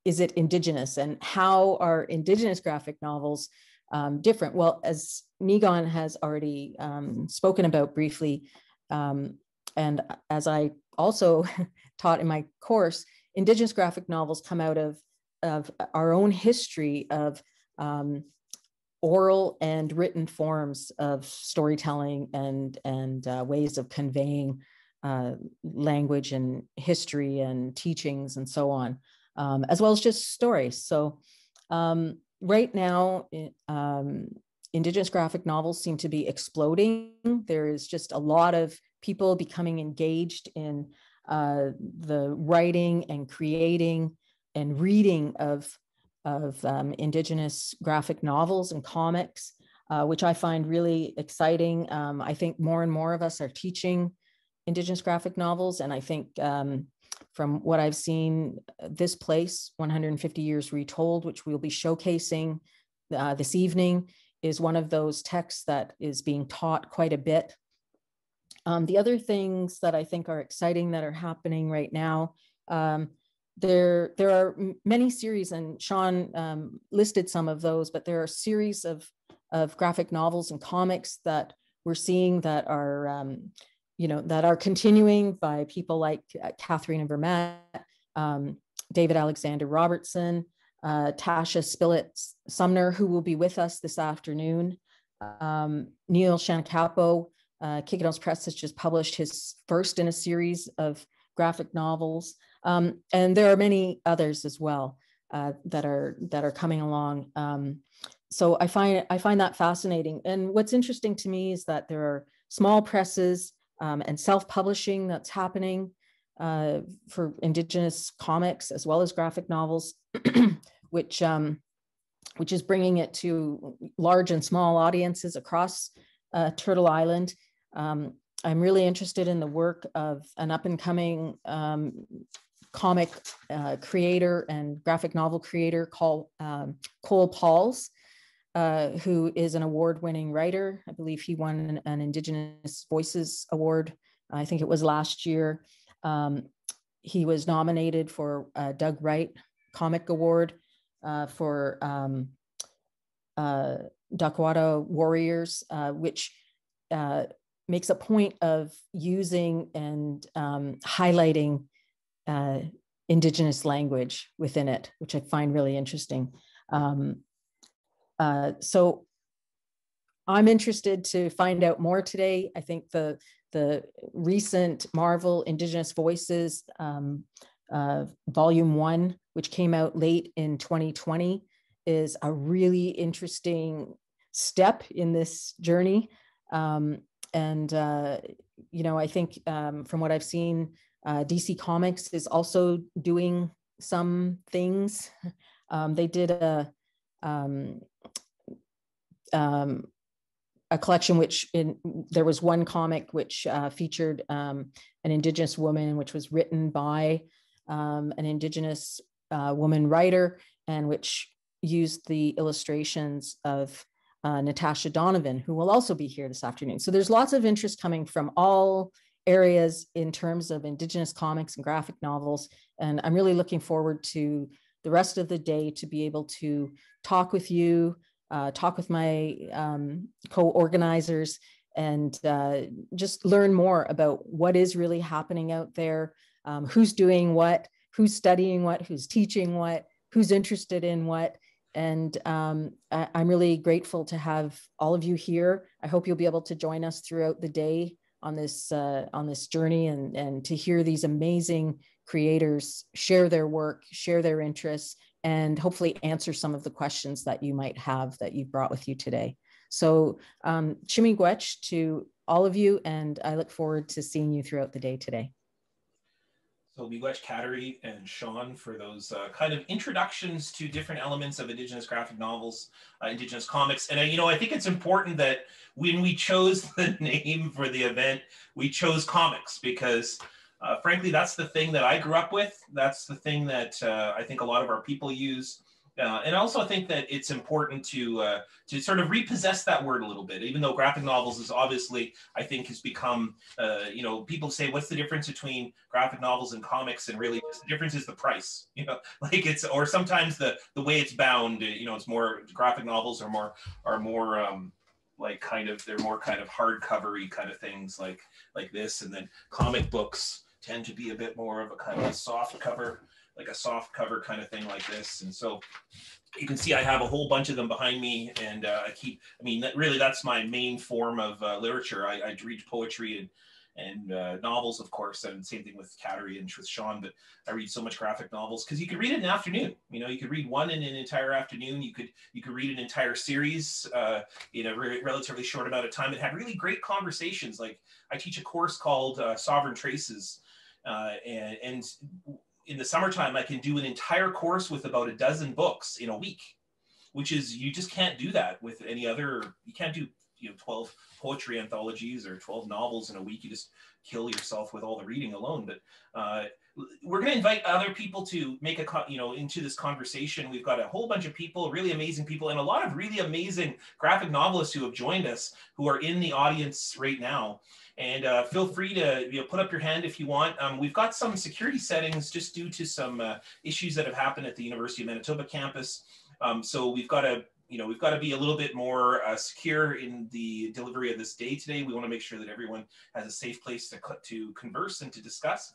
is it indigenous and how are indigenous graphic novels um, different? Well, as Niigaan has already um, spoken about briefly, um, and as I also taught in my course, indigenous graphic novels come out of, of our own history of um, oral and written forms of storytelling and, and uh, ways of conveying uh, language and history and teachings and so on um, as well as just stories. So um, right now, um, Indigenous graphic novels seem to be exploding. There is just a lot of people becoming engaged in uh, the writing and creating and reading of of um, Indigenous graphic novels and comics, uh, which I find really exciting. Um, I think more and more of us are teaching Indigenous graphic novels, and I think um, from what I've seen, this place, 150 Years Retold, which we'll be showcasing uh, this evening, is one of those texts that is being taught quite a bit. Um, the other things that I think are exciting that are happening right now, um, there, there are many series, and Sean um, listed some of those, but there are series of, of graphic novels and comics that we're seeing that are, um, you know, that are continuing by people like uh, Katherena Vermette, um, David Alexander Robertson, uh, Tasha Spillett Sumner, who will be with us this afternoon. Um, Neal Shannacappo, uh, Kegedonce Press has just published his first in a series of graphic novels. Um, and there are many others as well uh, that are that are coming along. Um, so I find I find that fascinating. And what's interesting to me is that there are small presses um, and self-publishing that's happening uh, for Indigenous comics as well as graphic novels, which um, which is bringing it to large and small audiences across uh, Turtle Island. Um, I'm really interested in the work of an up and coming um, comic uh, creator and graphic novel creator called um, Cole Pauls, uh, who is an award winning writer. I believe he won an, an, Indigenous Voices Award, I think it was last year. Um, he was nominated for Doug Wright Comic Award uh, for um, uh, Dakwada Warriors, uh, which uh, makes a point of using and um, highlighting uh, indigenous language within it, which I find really interesting. Um, uh, so I'm interested to find out more today. I think the the recent Marvel Indigenous Voices um, uh, Volume One, which came out late in 2020, is a really interesting step in this journey. Um, and uh, you know, I think um, from what I've seen, uh, DC Comics is also doing some things. Um, they did a um, um, a collection which in, there was one comic which uh, featured um, an indigenous woman which was written by um, an indigenous uh, woman writer and which used the illustrations of uh, Natasha Donovan, who will also be here this afternoon. So there's lots of interest coming from all areas in terms of Indigenous comics and graphic novels. And I'm really looking forward to the rest of the day to be able to talk with you, uh, talk with my um, co-organizers, and uh, just learn more about what is really happening out there, um, who's doing what, who's studying what, who's teaching what, who's interested in what, and um, I, am really grateful to have all of you here. I hope you'll be able to join us throughout the day on this uh, on this journey and and to hear these amazing creators share their work, share their interests, and hopefully answer some of the questions that you might have that you've brought with you today. So um, Chimigwech to all of you, and I look forward to seeing you throughout the day today. So Miigwech Kateri and Sean for those uh, kind of introductions to different elements of Indigenous graphic novels, uh, Indigenous comics. And, uh, you know, I think it's important that when we chose the name for the event, we chose comics because uh, frankly, that's the thing that I grew up with. That's the thing that uh, I think a lot of our people use. Uh, and also, I think that it's important to uh, to sort of repossess that word a little bit. Even though graphic novels is obviously, I think, has become, uh, you know, people say, "What's the difference between graphic novels and comics?" And really, the difference is the price. You know, like it's or sometimes the the way it's bound. You know, it's more graphic novels are more are more um, like kind of they're more kind of hardcovery kind of things like like this, and then comic books tend to be a bit more of a kind of a soft cover like a soft cover kind of thing like this. And so you can see I have a whole bunch of them behind me and uh, I keep, I mean, that, really that's my main form of uh, literature. I, I, read poetry and, and uh, novels, of course, and same thing with Kateri and with Sean, but I read so much graphic novels because you could read it in an afternoon. You know, you could read one in an entire afternoon. You could you could read an entire series uh, in a re relatively short amount of time and have really great conversations. Like I teach a course called uh, Sovereign Traces, uh, and, and in the summertime, I can do an entire course with about a dozen books in a week, which is you just can't do that with any other. You can't do you know 12 poetry anthologies or 12 novels in a week. You just kill yourself with all the reading alone. But uh, we're going to invite other people to make a you know into this conversation. We've got a whole bunch of people, really amazing people, and a lot of really amazing graphic novelists who have joined us, who are in the audience right now. And uh, feel free to you know, put up your hand if you want. Um, we've got some security settings just due to some uh, issues that have happened at the University of Manitoba campus. Um, so we've got to you know, we've got to be a little bit more uh, secure in the delivery of this day today. We want to make sure that everyone has a safe place to, to converse and to discuss.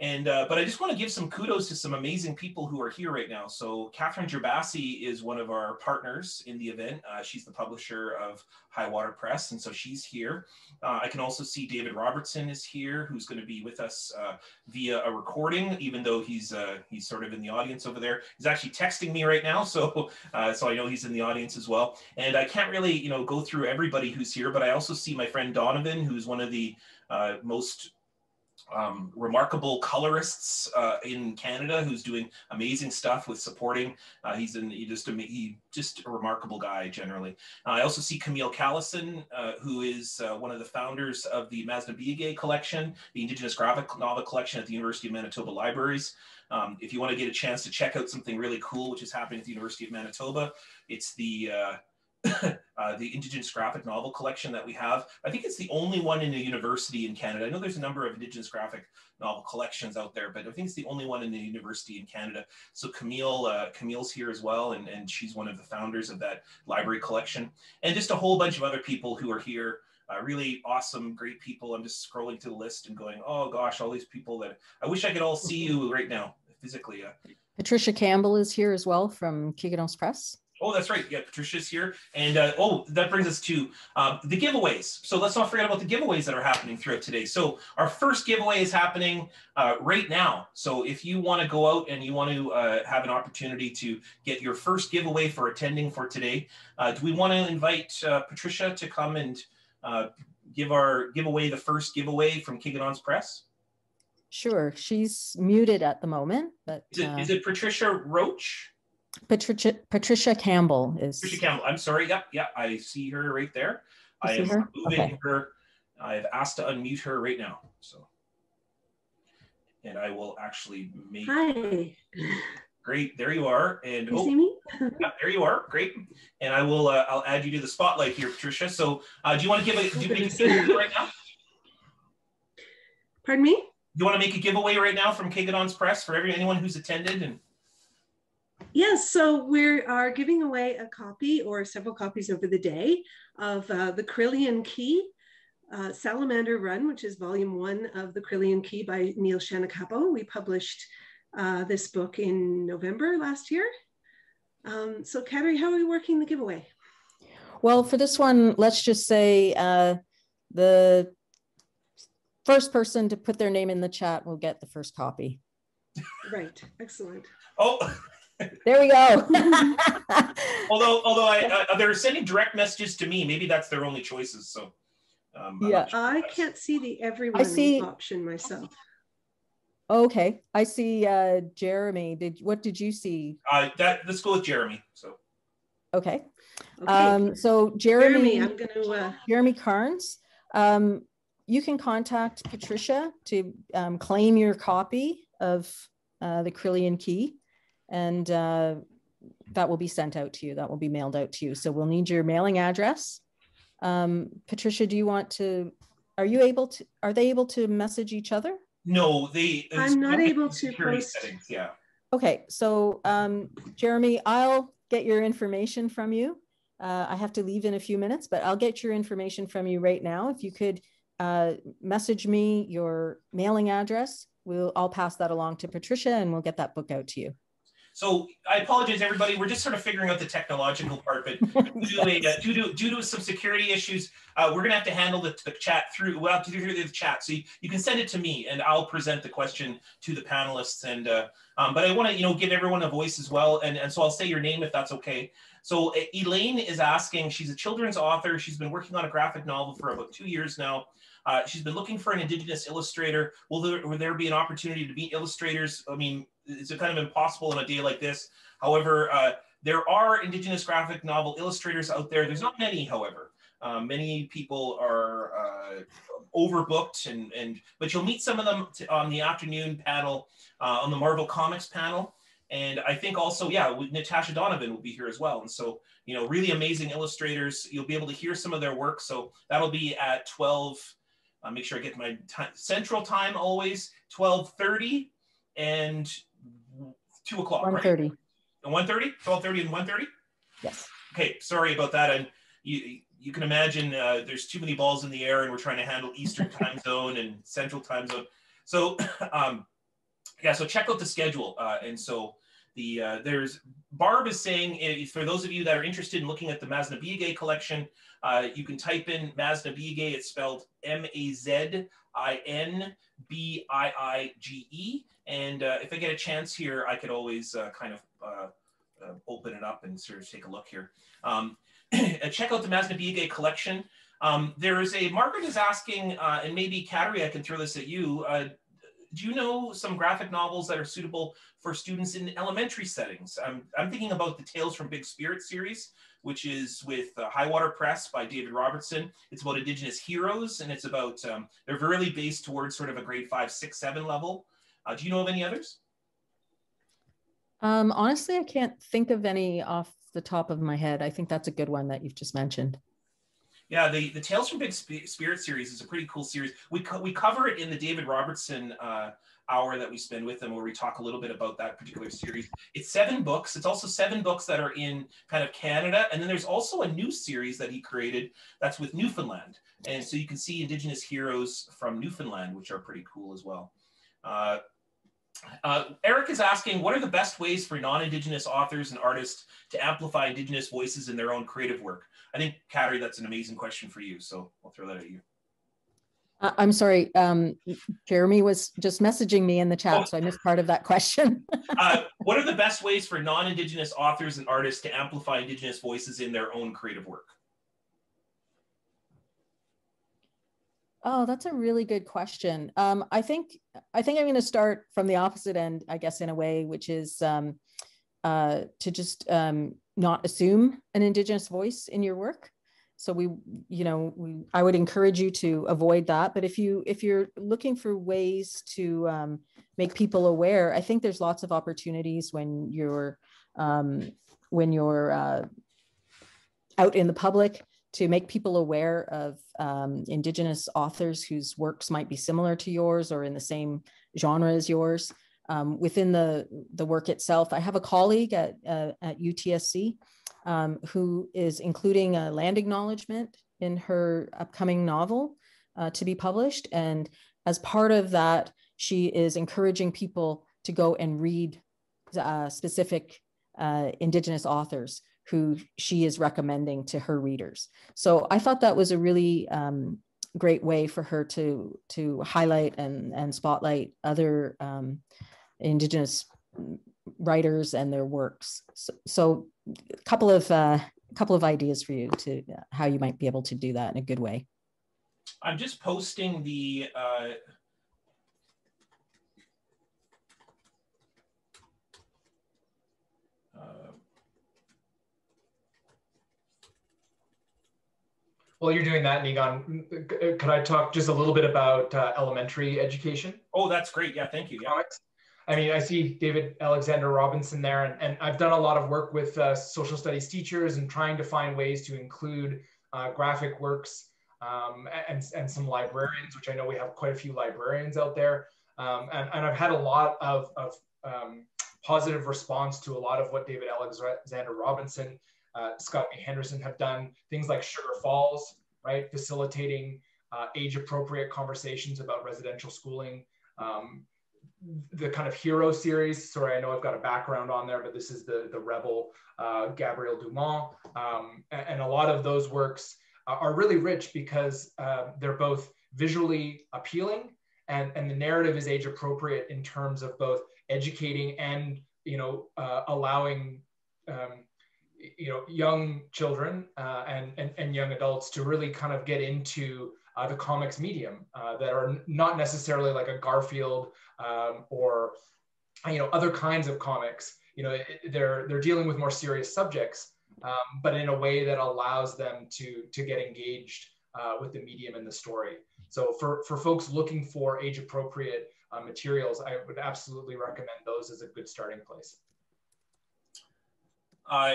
And uh, but I just want to give some kudos to some amazing people who are here right now. So Catherine Gerbasi is one of our partners in the event. Uh, she's the publisher of Highwater Press, and so she's here. Uh, I can also see David Robertson is here, who's going to be with us uh, via a recording, even though he's uh, he's sort of in the audience over there. He's actually texting me right now, so uh, so I know he's in the audience as well. And I can't really you know go through everybody who's here, but I also see my friend Donovan, who's one of the most um, remarkable colorists uh, in Canada who's doing amazing stuff with supporting. Uh, he's he just a he just a remarkable guy generally. Uh, I also see Camille Callison, uh, who is uh, one of the founders of the Mazinbiige collection, the Indigenous graphic novel collection at the University of Manitoba Libraries. Um, if you want to get a chance to check out something really cool, which is happening at the University of Manitoba, it's the uh, the Indigenous graphic novel collection that we have. I think it's the only one in a university in Canada. I know there's a number of Indigenous graphic novel collections out there, but I think it's the only one in the university in Canada. So Camille, uh, Camille's here as well, and, and she's one of the founders of that library collection. And just a whole bunch of other people who are here. Uh, really awesome, great people. I'm just scrolling to the list and going, oh gosh, all these people that I wish I could all see you right now physically. Uh, Patricia Campbell is here as well from Kegedonce Press. Oh, that's right. Yeah, Patricia's here. And uh, oh, that brings us to um, the giveaways. So let's not forget about the giveaways that are happening throughout today. So our first giveaway is happening uh, right now. So if you want to go out and you want to uh, have an opportunity to get your first giveaway for attending for today, uh, do we want to invite uh, Patricia to come and uh, give our giveaway the first giveaway from Kegedonce Press? Sure. She's muted at the moment, but is it, is it Patricia Roach? Patricia Patricia Campbell is. Patricia Campbell. I'm sorry. Yep, yeah, I see her right there. You I am her? moving okay. her. I've asked to unmute her right now. So, and I will actually make. Hi. Great, there you are. And you oh, see me? yeah, there you are. Great. And I will. Uh, I'll add you to the spotlight here, Patricia. So, uh, do you want to give a? Do you make a giveaway right now? Pardon me. You want to make a giveaway right now from Kegedonce Press for every anyone who's attended and? Yes, so we are giving away a copy or several copies over the day of uh, The Carillion Key, uh, Salamander Run, which is volume one of The Carillion Key by Neal Shannacappo. We published uh, this book in November last year. Um, so Kateri, how are we working the giveaway? Well, for this one, let's just say uh, the first person to put their name in the chat will get the first copy. Right, excellent. Oh, there we go. although, although I, uh, they're sending direct messages to me, maybe that's their only choices. So, um, yeah, sure I can't see the everyone I see, option myself. Okay, I see uh, Jeremy. Did what did you see? Uh, that let's go with Jeremy. So, okay. okay. Um, so Jeremy, Jeremy, I'm going to uh... Jeremy Carnes. Um, you can contact Patricia to um, claim your copy of uh, the Carillion Key and uh, that will be sent out to you. That will be mailed out to you. So we'll need your mailing address. Um, Patricia, do you want to? Are you able to? Are they able to message each other? No, they. I'm not able to post. Settings, yeah. Okay, so um, Jeremy, I'll get your information from you. Uh, I have to leave in a few minutes, but I'll get your information from you right now. If you could uh, message me your mailing address, we'll I'll pass that along to Patricia, and we'll get that book out to you. So I apologize, everybody. We're just sort of figuring out the technological part, but due to, a, uh, due to, due to some security issues, uh, we're going to have to handle the, the chat through well through the chat. So you, you, can send it to me, and I'll present the question to the panelists. And uh, um, but I want to you know give everyone a voice as well, and and so I'll say your name if that's okay. So uh, Elaine is asking. She's a children's author. She's been working on a graphic novel for about two years now. Uh, she's been looking for an Indigenous illustrator. Will there, will there be an opportunity to meet illustrators? I mean, it's a kind of impossible on a day like this. However, uh, there are Indigenous graphic novel illustrators out there. There's not many, however. Um, many people are uh, overbooked, and, and but you'll meet some of them on the afternoon panel, uh, on the Marvel Comics panel. And I think also, yeah, Natasha Donovan will be here as well. And so, you know, really amazing illustrators. You'll be able to hear some of their work. So that'll be at 12, uh, make sure I get my central time always, 12.30 and 2 o'clock, 1.30. Right? 1.30? 12.30 and 1.30? Yes. Okay, sorry about that. And you, you can imagine uh, there's too many balls in the air and we're trying to handle Eastern time zone and Central time zone. So um, yeah, so check out the schedule. Uh, and so the uh, there's Barb is saying if, for those of you that are interested in looking at the Mazinbiige collection, uh, you can type in Mazinbiige. It's spelled M-A-Z-I-N-B-I-I-G-E. And uh, if I get a chance here, I could always uh, kind of uh, uh, open it up and sort of take a look here. Um, check out the Mazinbiige collection. Um, there is a Margaret is asking, and maybe Kateri, I can throw this at you do you know some graphic novels that are suitable for students in elementary settings? I'm, I'm thinking about the Tales from Big Spirit series, which is with uh, Highwater Press by David Robertson. It's about Indigenous heroes, and it's about, um, they're really based towards sort of a grade five, six, seven level. Uh, do you know of any others? Um, honestly, I can't think of any off the top of my head. I think that's a good one that you've just mentioned. Yeah, the, the Tales from Big Spirit series is a pretty cool series. We, co- we cover it in the David Robertson uh, hour that we spend with them, where we talk a little bit about that particular series. It's seven books. It's also seven books that are in kind of Canada. And then there's also a new series that he created that's with Newfoundland. And so you can see Indigenous heroes from Newfoundland, which are pretty cool as well. Uh, uh, Eric is asking, what are the best ways for non-Indigenous authors and artists to amplify Indigenous voices in their own creative work? I think, Kateri, that's an amazing question for you. So I'll throw that at you. Uh, I'm sorry, um, Jeremy was just messaging me in the chat, oh. so I missed part of that question. uh, what are the best ways for non-Indigenous authors and artists to amplify Indigenous voices in their own creative work? Oh, that's a really good question. Um, I think I think I'm going to start from the opposite end, I guess, in a way, which is um, uh, to just um, not assume an Indigenous voice in your work. So we, you know, we, I would encourage you to avoid that. But if you if you're looking for ways to um, make people aware, I think there's lots of opportunities when you're um, when you're uh, out in the public to make people aware of um, Indigenous authors whose works might be similar to yours or in the same genre as yours. Um, within the, the work itself, I have a colleague at, uh, at UTSC um, who is including a land acknowledgement in her upcoming novel uh, to be published. And as part of that, she is encouraging people to go and read uh, specific uh, Indigenous authors who she is recommending to her readers. So I thought that was a really um, great way for her to to highlight and and spotlight other um, Indigenous writers and their works. So, so a couple of uh, a couple of ideas for you to uh, how you might be able to do that in a good way. I'm just posting the uh, While you're doing that, Niigaan, could I talk just a little bit about uh, elementary education? Oh, that's great. Yeah, thank you. Yeah. I mean, I see David Alexander Robertson there, and, and I've done a lot of work with uh, social studies teachers and trying to find ways to include uh, graphic works um, and, and some librarians, which I know we have quite a few librarians out there. Um, and, and I've had a lot of, of um, positive response to a lot of what David Alexander Robertson uh, Scott. Henderson have done things like Sugar Falls, right? Facilitating uh, age appropriate conversations about residential schooling. Um, the kind of hero series. Sorry, I know I've got a background on there, but this is the, the rebel uh, Gabriel Dumont. Um, and, and, a lot of those works are really rich because uh, they're both visually appealing and, and the narrative is age appropriate in terms of both educating and, you know, uh, allowing um, you know young children uh, and, and, and young adults to really kind of get into uh, the comics medium uh, that are not necessarily like a Garfield um, or you know other kinds of comics. You know, they're they're dealing with more serious subjects, um, but in a way that allows them to to get engaged uh, with the medium and the story. So for for folks looking for age appropriate uh, materials, I would absolutely recommend those as a good starting place. Uh,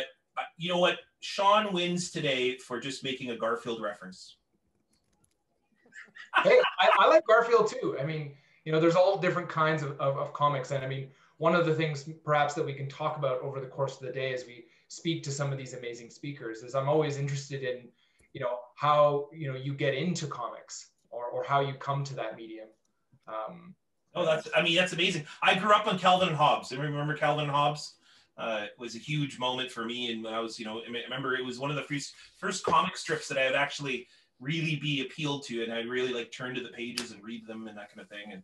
you know what? Sean wins today for just making a Garfield reference. hey, I, I, like Garfield too. I mean, you know, there's all different kinds of, of, of, comics. And I mean, one of the things perhaps that we can talk about over the course of the day as we speak to some of these amazing speakers is I'm always interested in, you know, how, you know, you get into comics or, or how you come to that medium. Um, oh, that's, I mean, that's amazing. I grew up on Calvin and Hobbes. Remember Calvin and Hobbes? Uh, was a huge moment for me. And I was, you know, I remember it was one of the first first comic strips that I would actually really be appealed to, and I'd really like turn to the pages and read them and that kind of thing. And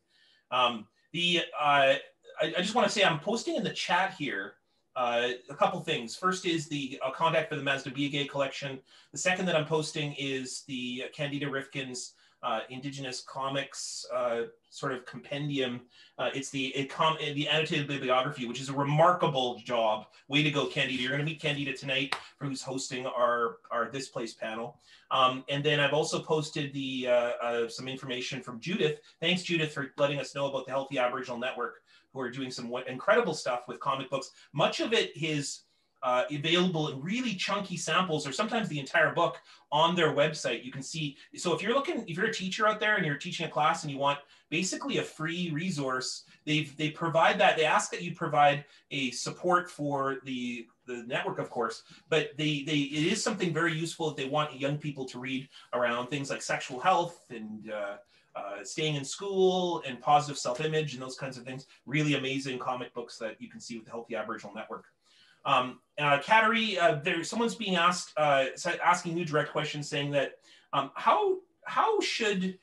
um, the uh, I, I, just want to say I'm posting in the chat here. Uh, a couple things. First is the uh, contact for the Mazinbiige collection. The second that I'm posting is the Candida Rifkind's uh, Indigenous comics uh, sort of compendium. Uh, it's the it com- the annotated bibliography, which is a remarkable job. Way to go, Candida! You're going to meet Candida tonight, who's hosting our our this place panel. Um, and then I've also posted the uh, uh, some information from Judith. Thanks, Judith, for letting us know about the Healthy Aboriginal Network, who are doing some incredible stuff with comic books. Much of it is uh, available in really chunky samples or sometimes the entire book on their website. You can see, so if you're looking, if you're a teacher out there and you're teaching a class and you want basically a free resource, they've, they provide that, they ask that you provide a support for the, the network, of course, but they, they, it is something very useful if they want young people to read around things like sexual health and, uh, uh, staying in school and positive self-image and those kinds of things. Really amazing comic books that you can see with the Healthy Aboriginal Network. Um, uh, Kateri, uh, there, someone's being asked, uh, asking you direct questions, saying that um, how how should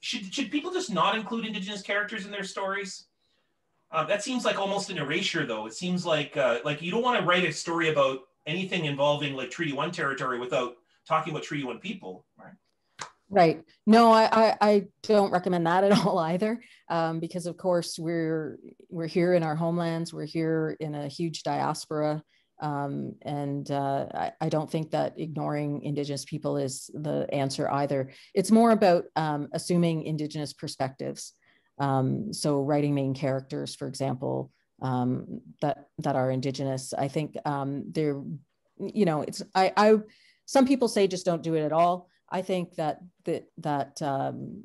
should should people just not include Indigenous characters in their stories? Uh, that seems like almost an erasure, though. It seems like uh, like you don't want to write a story about anything involving like Treaty One territory without talking about Treaty One people, right? No, I, I, I, don't recommend that at all either, um, because of course we're we're here in our homelands. We're here in a huge diaspora, um, and uh, I, I, don't think that ignoring Indigenous people is the answer either. It's more about um, assuming Indigenous perspectives. Um, so writing main characters, for example, um, that that are Indigenous. I think um, they're, you know, it's I, I. Some people say just don't do it at all. I think that that that um,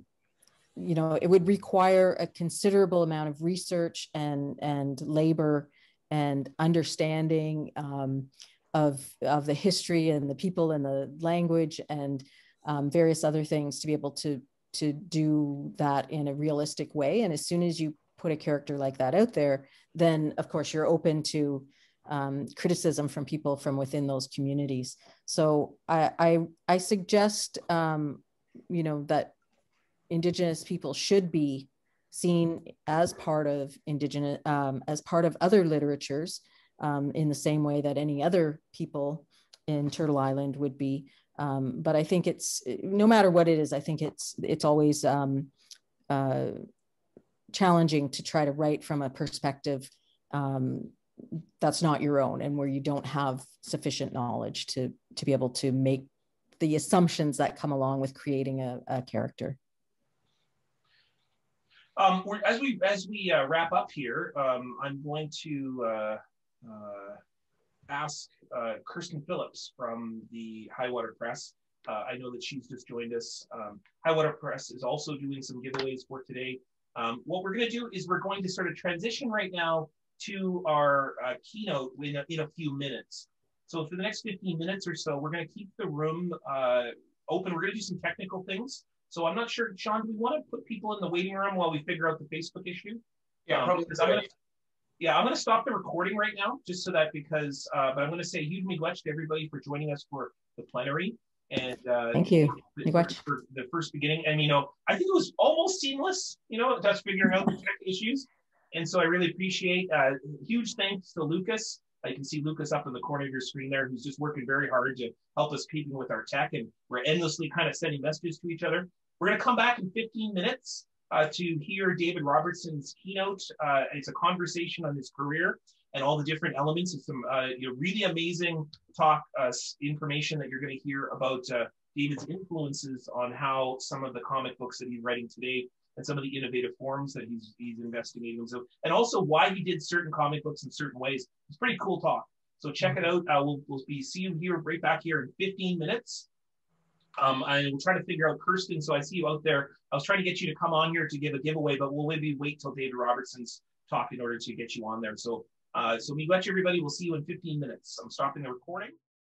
you know it would require a considerable amount of research and and labor and understanding um, of of the history and the people and the language and um, various other things to be able to to do that in a realistic way. And as soon as you put a character like that out there, then of course you're open to um, criticism from people from within those communities. So I, I, I suggest, um, you know, that Indigenous people should be seen as part of Indigenous, um, as part of other literatures um, in the same way that any other people in Turtle Island would be. Um, but I think it's, no matter what it is, I think it's, it's always um, uh, challenging to try to write from a perspective um, that's not your own and where you don't have sufficient knowledge to to be able to make the assumptions that come along with creating a, a character. Um, as we as we uh, wrap up here um, i'm going to uh, uh, ask uh, kirsten phillips from the highwater press. Uh, i know that she's just joined us. Um, highwater press is also doing some giveaways for today. Um, what we're going to do is we're going to sort of transition right now to our uh, keynote in a, in a few minutes. So for the next 15 minutes or so, we're going to keep the room uh, open. We're going to do some technical things. So I'm not sure, Sean, do we want to put people in the waiting room while we figure out the Facebook issue? Yeah, um, probably. I'm gonna, yeah, I'm going to stop the recording right now, just so that because, uh, but I'm going to say huge miigwech to everybody for joining us for the plenary. And uh, thank you, for, for, the first beginning. And you know, I think it was almost seamless. You know, just figuring out the tech issues. And so I really appreciate uh, huge thanks to Lucas I can see Lucas up in the corner of your screen there, who's just working very hard to help us keeping with our tech, and we're endlessly kind of sending messages to each other. We're going to come back in 15 minutes uh, to hear David Robertson's keynote. Uh, it's a conversation on his career and all the different elements of some uh, you know, really amazing talk uh, information that you're going to hear about uh, David's influences on how some of the comic books that he's writing today and some of the innovative forms that he's he's investigating. So, and also why he did certain comic books in certain ways. It's pretty cool talk. So check it out. Uh, we'll, we'll be see you here right back here in 15 minutes. Um, I will try to figure out Kirsten. So I see you out there. I was trying to get you to come on here to give a giveaway, but we'll maybe wait till David Robertson's talk in order to get you on there. So, uh, so we got you, everybody. We'll see you in 15 minutes. I'm stopping the recording.